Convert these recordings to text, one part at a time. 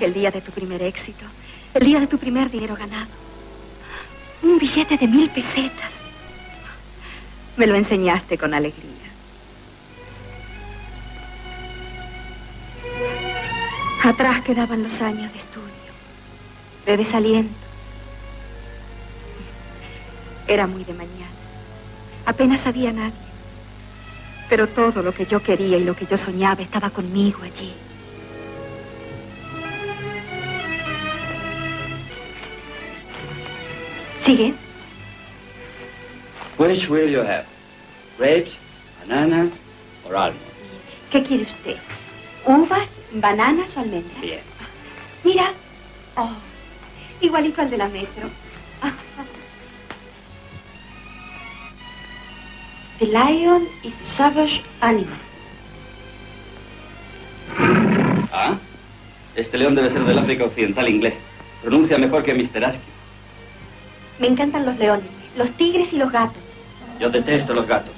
el día de tu primer éxito, el día de tu primer dinero ganado. Un billete de mil pesetas. Me lo enseñaste con alegría. Atrás quedaban los años de estudio, de desaliento. Era muy de mañana. Apenas había nadie. Pero todo lo que yo quería y lo que yo soñaba estaba conmigo allí. ¿Sigue? Which will you have? Grapes, bananas, or almonds? ¿Qué quiere usted? ¿Uvas, bananas o almendras? Bien. Mira. Oh, igualito al de la metro. The lion is a savage animal. Ah, este león debe ser del África Occidental inglés. Pronuncia mejor que Mr. Askin. Me encantan los leones, los tigres y los gatos. Yo detesto los gatos.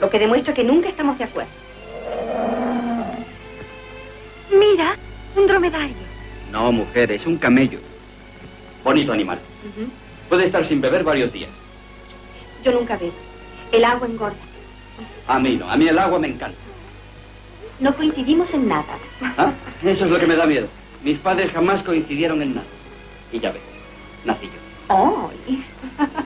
Lo que demuestra que nunca estamos de acuerdo. Mira, un dromedario. No, mujer, es un camello. Bonito animal. Puede estar sin beber varios días. Yo nunca bebo. El agua engorda. A mí no, a mí el agua me encanta. No coincidimos en nada. ¿Ah? Eso es lo que me da miedo. Mis padres jamás coincidieron en nada. Y ya ves, nací yo. Oh.